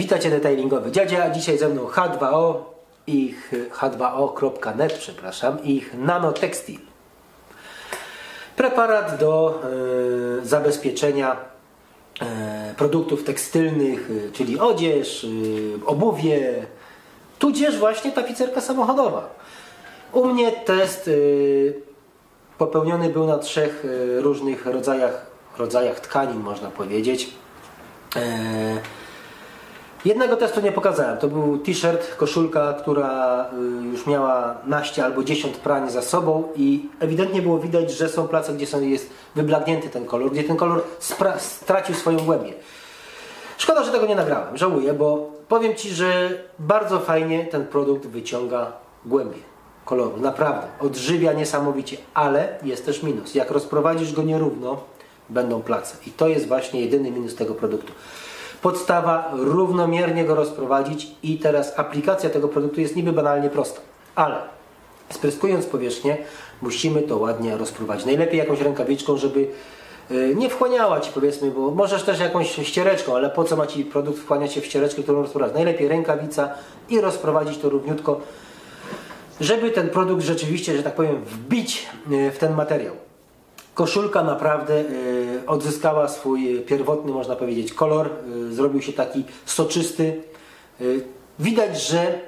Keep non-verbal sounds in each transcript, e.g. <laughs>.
internecie detailingowy Dziadzia. Dzisiaj ze mną H2O, ich H2O.net, przepraszam, ich nanotextil. Preparat do e, zabezpieczenia e, produktów tekstylnych, e, czyli odzież, obuwie, tudzież właśnie tapicerka samochodowa. U mnie test popełniony był na trzech różnych rodzajach, rodzajach tkanin, można powiedzieć. Jednego testu nie pokazałem. To był t-shirt, koszulka, która y, już miała naście albo 10 prań za sobą i ewidentnie było widać, że są place, gdzie są, jest wyblaknięty ten kolor, gdzie ten kolor stracił swoją głębię. Szkoda, że tego nie nagrałem. Żałuję, bo powiem Ci, że bardzo fajnie ten produkt wyciąga głębię koloru. Naprawdę. Odżywia niesamowicie, ale jest też minus. Jak rozprowadzisz go nierówno, będą place. I to jest właśnie jedyny minus tego produktu. Podstawa równomiernie go rozprowadzić i teraz aplikacja tego produktu jest niby banalnie prosta, ale spryskując powierzchnię musimy to ładnie rozprowadzić. Najlepiej jakąś rękawiczką, żeby y, nie wchłaniała Ci powiedzmy, bo możesz też jakąś ściereczką, ale po co ma Ci produkt wchłaniać się w ściereczkę, którą rozprowadzić? Najlepiej rękawica i rozprowadzić to równiutko, żeby ten produkt rzeczywiście, że tak powiem, wbić y, w ten materiał. Koszulka naprawdę y, odzyskała swój pierwotny, można powiedzieć, kolor. Y, zrobił się taki soczysty. Y, widać, że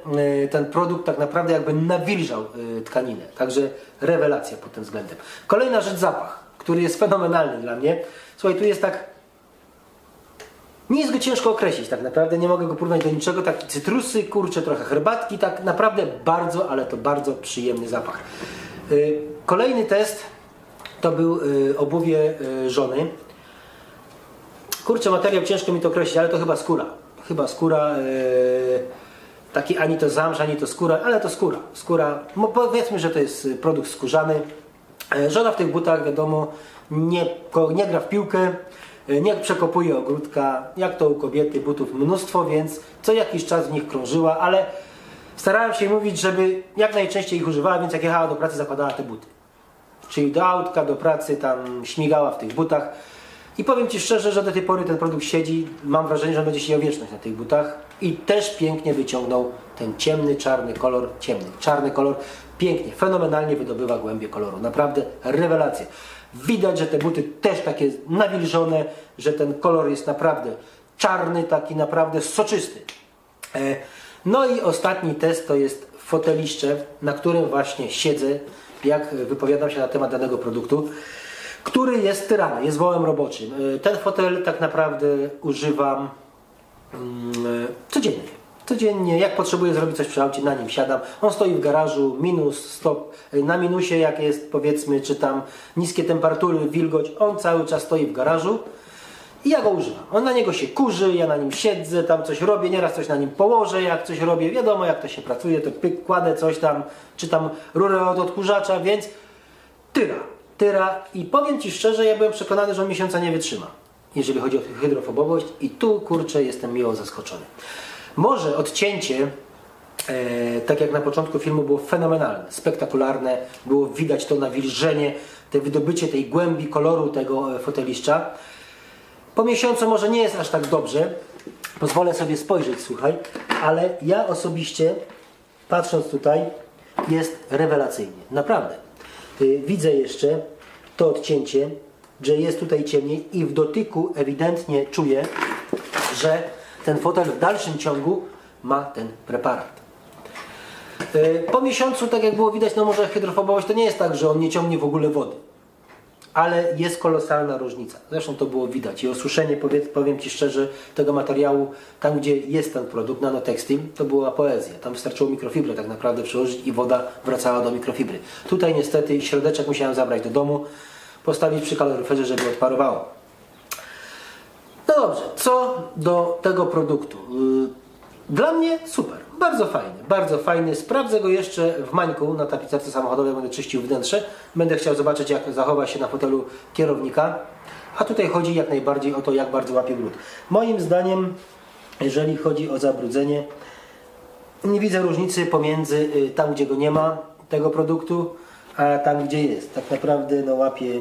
ten produkt tak naprawdę jakby nawilżał tkaninę. Także rewelacja pod tym względem. Kolejna rzecz, zapach, który jest fenomenalny dla mnie. Słuchaj, tu jest tak nie jest go ciężko określić tak naprawdę, nie mogę go porównać do niczego. Taki cytrusy, kurcze, trochę herbatki, tak naprawdę bardzo, ale to bardzo przyjemny zapach. Kolejny test to był y, obuwie y, żony. Kurczę, materiał ciężko mi to określić, ale to chyba skóra. Chyba skóra, y, taki ani to zamrz, ani to skóra, ale to skóra. Skóra, no powiedzmy, że to jest produkt skórzany. Żona w tych butach, wiadomo, nie, nie gra w piłkę, nie przekopuje ogródka, jak to u kobiety, butów mnóstwo, więc co jakiś czas w nich krążyła, ale starałem się mówić, żeby jak najczęściej ich używała, więc jak jechała do pracy zakładała te buty czyli do autka, do pracy, tam śmigała w tych butach. I powiem Ci szczerze, że do tej pory ten produkt siedzi. Mam wrażenie, że on będzie siedział wieczność na tych butach. I też pięknie wyciągnął ten ciemny, czarny kolor. Ciemny, czarny kolor. Pięknie, fenomenalnie wydobywa głębię koloru. Naprawdę rewelacja. Widać, że te buty też takie nawilżone, że ten kolor jest naprawdę czarny, taki naprawdę soczysty. E, No i ostatni test to jest foteliszcze, na którym właśnie siedzę, jak wypowiadam się na temat danego produktu, który jest tyranem, jest wołem roboczym. E, Ten fotel tak naprawdę używam mm, codziennie. Codziennie, jak potrzebuję zrobić coś przy aucie, na nim siadam. On stoi w garażu, minus, stop. E, Na minusie, jak jest powiedzmy, czy tam niskie temperatury, wilgoć, on cały czas stoi w garażu. I ja go używam. On na niego się kurzy, ja na nim siedzę, tam coś robię, nieraz coś na nim położę, jak coś robię, wiadomo jak to się pracuje, to pyk, kładę coś tam, czy tam rurę od odkurzacza, więc tyra, tyra i powiem Ci szczerze, ja byłem przekonany, że on miesiąca nie wytrzyma, jeżeli chodzi o hydrofobowość i tu, kurczę, jestem miło zaskoczony. Może odcięcie, e, tak jak na początku filmu, było fenomenalne, spektakularne, było widać to nawilżenie, te wydobycie tej głębi koloru tego e, foteliszcza. Po miesiącu może nie jest aż tak dobrze. Pozwolę sobie spojrzeć, słuchaj, ale ja osobiście, patrząc tutaj, jest rewelacyjnie. Naprawdę. Y, Widzę jeszcze to odcięcie, że jest tutaj ciemniej i w dotyku ewidentnie czuję, że ten fotel w dalszym ciągu ma ten preparat. Y, Po miesiącu, tak jak było widać, no może hydrofobowość to nie jest tak, że on nie ciągnie w ogóle wody ale jest kolosalna różnica. Zresztą to było widać. I osuszenie, powie, powiem Ci szczerze, tego materiału, tam gdzie jest ten produkt, nanotextil, to była poezja. Tam wystarczyło mikrofibrę tak naprawdę przełożyć i woda wracała do mikrofibry. Tutaj niestety środeczek musiałem zabrać do domu, postawić przy kaloryferze, żeby odparowało. No dobrze, co do tego produktu. Yy, Dla mnie super, bardzo fajny, bardzo fajny. Sprawdzę go jeszcze w mańku na tapicerce samochodowej, będę czyścił wnętrze. Będę chciał zobaczyć, jak zachowa się na fotelu kierownika. A tutaj chodzi jak najbardziej o to, jak bardzo łapie brud. Moim zdaniem, jeżeli chodzi o zabrudzenie, nie widzę różnicy pomiędzy y, tam, gdzie go nie ma, tego produktu, a tam, gdzie jest. Tak naprawdę no, łapie,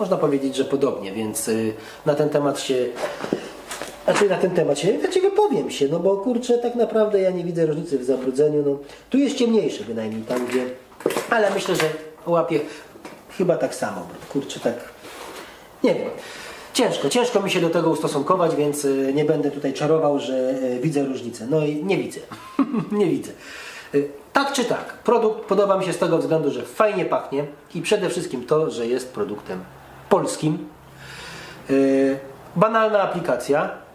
można powiedzieć, że podobnie, więc y, na ten temat się Znaczy na ten temat się, znaczy wypowiem się, no bo kurczę, tak naprawdę ja nie widzę różnicy w zabrudzeniu. No, tu jest ciemniejsze bynajmniej tam, gdzie. Ale myślę, że łapie chyba tak samo. Kurczę, tak. Nie wiem. Ciężko, ciężko mi się do tego ustosunkować, więc y, nie będę tutaj czarował, że y, widzę różnicę. No i nie widzę. <laughs> nie widzę. Y, Tak czy tak, produkt podoba mi się z tego względu, że fajnie pachnie i przede wszystkim to, że jest produktem polskim. Banalna aplikacja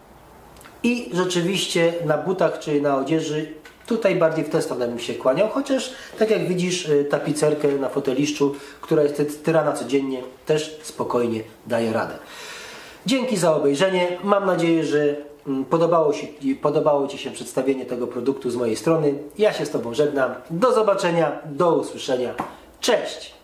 i rzeczywiście na butach czy na odzieży tutaj bardziej w tę stronę bym się kłaniał, chociaż tak jak widzisz yy, tapicerkę na foteliszczu, która jest tyrana codziennie, też spokojnie daje radę. Dzięki za obejrzenie. Mam nadzieję, że mm, podobało, się, podobało Ci się przedstawienie tego produktu z mojej strony. Ja się z Tobą żegnam. Do zobaczenia, do usłyszenia. Cześć!